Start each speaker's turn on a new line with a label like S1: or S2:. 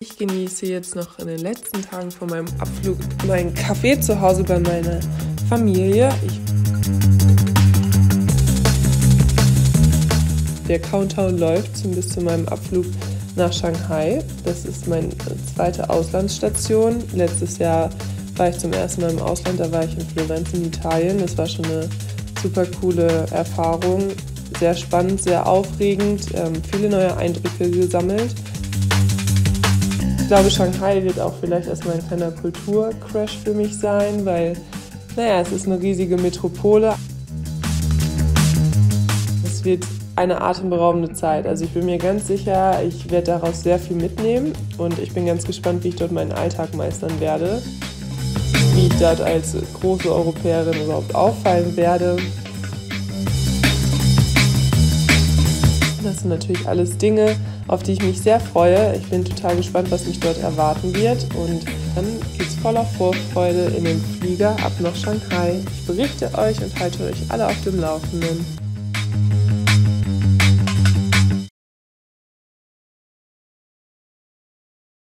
S1: Ich genieße jetzt noch in den letzten Tagen von meinem Abflug meinen Kaffee zu Hause bei meiner Familie. Ich der Countdown läuft bis zu meinem Abflug nach Shanghai. Das ist meine zweite Auslandsstation. Letztes Jahr war ich zum ersten Mal im Ausland, da war ich in Florenz in Italien. Das war schon eine super coole Erfahrung. Sehr spannend, sehr aufregend, ähm, viele neue Eindrücke gesammelt. Ich glaube, Shanghai wird auch vielleicht erstmal ein kleiner Kulturcrash für mich sein, weil, naja, es ist eine riesige Metropole. Es wird eine atemberaubende Zeit. Also ich bin mir ganz sicher, ich werde daraus sehr viel mitnehmen und ich bin ganz gespannt, wie ich dort meinen Alltag meistern werde, wie ich dort als große Europäerin überhaupt auffallen werde. Das sind natürlich alles Dinge, auf die ich mich sehr freue. Ich bin total gespannt, was mich dort erwarten wird. Und dann geht's voller Vorfreude in den Flieger ab nach Shanghai. Ich berichte euch und halte euch alle auf dem Laufenden.